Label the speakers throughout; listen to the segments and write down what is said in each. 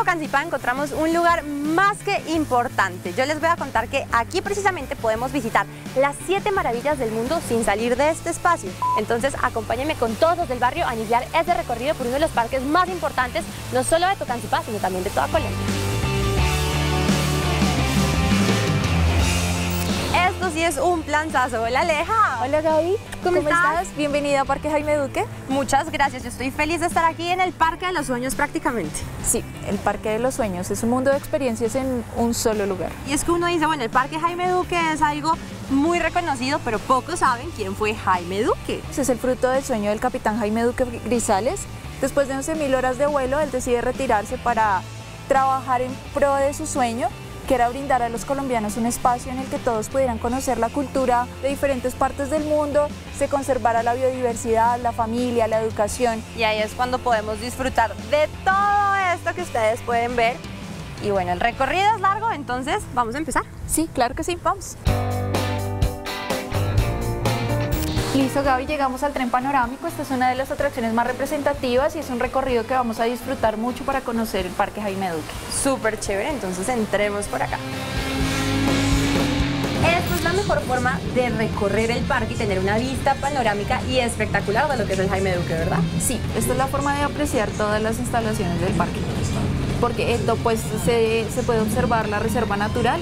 Speaker 1: Tocancipá encontramos un lugar más que importante. Yo les voy a contar que aquí precisamente podemos visitar las siete maravillas del mundo sin salir de este espacio. Entonces acompáñenme con todos los del barrio a iniciar ese recorrido por uno de los parques más importantes, no solo de Tocancipá, sino también de toda Colombia. Sí es un planzazo. Hola Aleja.
Speaker 2: Hola Gaby,
Speaker 1: ¿Cómo estás?
Speaker 2: Bienvenida a Parque Jaime Duque.
Speaker 1: Muchas gracias. Yo estoy feliz de estar aquí en el Parque de los Sueños prácticamente.
Speaker 2: Sí, el Parque de los Sueños es un mundo de experiencias en un solo lugar.
Speaker 1: Y es que uno dice, bueno, el Parque Jaime Duque es algo muy reconocido, pero pocos saben quién fue Jaime Duque.
Speaker 2: Ese es el fruto del sueño del capitán Jaime Duque Grisales. Después de 11.000 horas de vuelo, él decide retirarse para trabajar en pro de su sueño que era brindar a los colombianos un espacio en el que todos pudieran conocer la cultura de diferentes partes del mundo, se conservara la biodiversidad, la familia, la educación.
Speaker 1: Y ahí es cuando podemos disfrutar de todo esto que ustedes pueden ver. Y bueno, el recorrido es largo, entonces vamos a empezar.
Speaker 2: Sí, claro que sí, vamos. Listo, Gaby, llegamos al tren panorámico. Esta es una de las atracciones más representativas y es un recorrido que vamos a disfrutar mucho para conocer el Parque Jaime Duque.
Speaker 1: Súper chévere, entonces entremos por acá. Esta es la mejor forma de recorrer el parque y tener una vista panorámica y espectacular de lo que es el Jaime Duque, ¿verdad?
Speaker 2: Sí, esta es la forma de apreciar todas las instalaciones del parque. Porque esto pues se, se puede observar la reserva natural,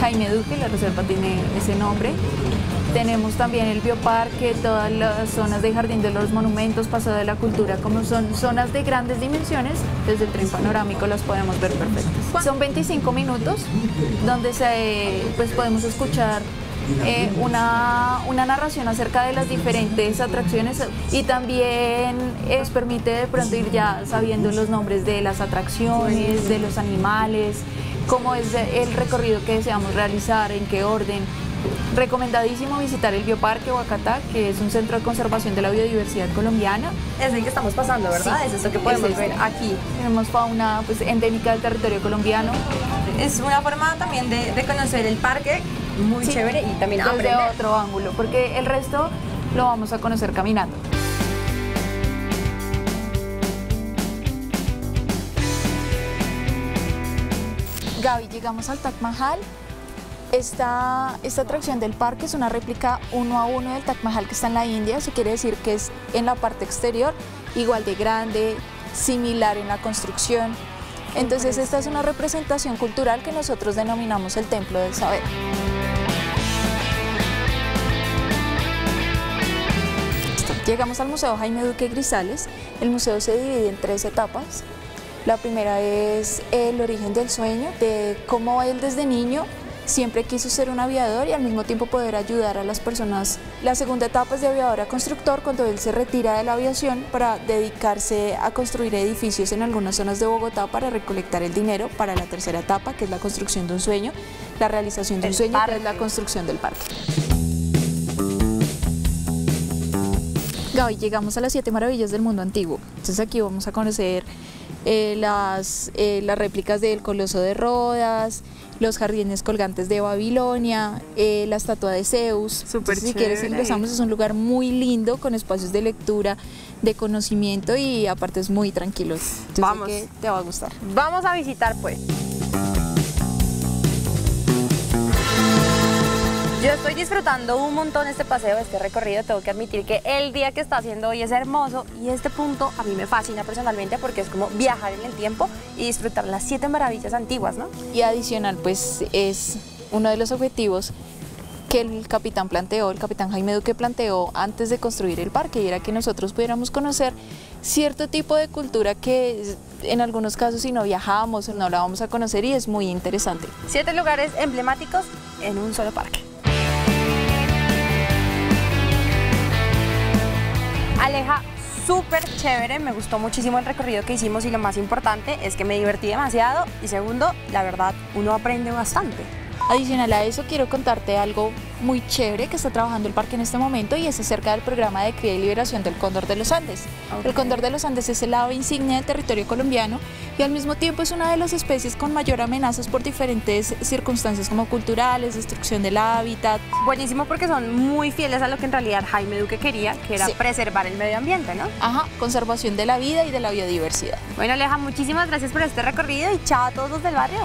Speaker 2: Jaime Duque, la reserva tiene ese nombre, tenemos también el bioparque, todas las zonas de Jardín de los Monumentos, Paso de la Cultura, como son zonas de grandes dimensiones, desde el tren panorámico las podemos ver perfectas. Son 25 minutos donde se, pues podemos escuchar eh, una, una, narración acerca de las diferentes atracciones y también nos permite de pronto ir ya sabiendo los nombres de las atracciones, de los animales, cómo es el recorrido que deseamos realizar, en qué orden. Recomendadísimo visitar el Bioparque Huacatá, que es un centro de conservación de la biodiversidad colombiana.
Speaker 1: Es el que estamos pasando, ¿verdad? es eso que podemos ver aquí.
Speaker 2: Tenemos fauna pues, endémica del territorio colombiano.
Speaker 1: Es una forma también de, conocer el parque, muy chévere y también
Speaker 2: Desde otro ángulo, porque el resto lo vamos a conocer caminando. Gaby, llegamos al Taj Mahal, esta, esta atracción del parque es una réplica uno a uno del Taj Mahal que está en la India, eso quiere decir que es en la parte exterior igual de grande, similar en la construcción. Entonces esta es una representación cultural que nosotros denominamos el Templo del Saber. Llegamos al Museo Jaime Duque Grisales. El museo se divide en tres etapas. La primera es el origen del sueño, de cómo él desde niño Siempre quiso ser un aviador y al mismo tiempo poder ayudar a las personas. La segunda etapa es de aviador a constructor, cuando él se retira de la aviación para dedicarse a construir edificios en algunas zonas de Bogotá para recolectar el dinero para la tercera etapa, que es la construcción de un sueño, la realización de un sueño, que es la construcción del parque. Gaby, llegamos a las siete maravillas del mundo antiguo. Entonces aquí vamos a conocer eh, las, eh, las réplicas del Coloso de Rodas, los jardines colgantes de Babilonia, eh, la estatua de Zeus.
Speaker 1: Súper
Speaker 2: Si quieres ingresamos, es un lugar muy lindo con espacios de lectura, de conocimiento y aparte es muy tranquilo.
Speaker 1: Vamos.
Speaker 2: que te va a gustar.
Speaker 1: Vamos a visitar pues. Yo estoy disfrutando un montón este paseo, este recorrido. Tengo que admitir que el día que está haciendo hoy es hermoso y este punto a mí me fascina personalmente porque es como viajar en el tiempo y disfrutar las siete maravillas antiguas, ¿no?
Speaker 2: Y adicional, pues es uno de los objetivos que el capitán planteó, el capitán Jaime Duque planteó antes de construir el parque y era que nosotros pudiéramos conocer cierto tipo de cultura que en algunos casos si no viajamos no la vamos a conocer y es muy interesante.
Speaker 1: Siete lugares emblemáticos en un solo parque. Aleja, súper chévere, me gustó muchísimo el recorrido que hicimos y lo más importante es que me divertí demasiado y segundo, la verdad, uno aprende bastante.
Speaker 2: Adicional a eso, quiero contarte algo muy chévere que está trabajando el parque en este momento y es acerca del programa de cría y liberación del cóndor de los Andes. El cóndor de los Andes es el ave insignia del territorio colombiano y al mismo tiempo es una de las especies con mayor amenazas por diferentes circunstancias como culturales, destrucción del hábitat.
Speaker 1: Buenísimo porque son muy fieles a lo que en realidad Jaime Duque quería, que era preservar el medio ambiente, ¿no?
Speaker 2: Ajá, conservación de la vida y de la biodiversidad.
Speaker 1: Bueno, Aleja, muchísimas gracias por este recorrido y chao a todos los del barrio.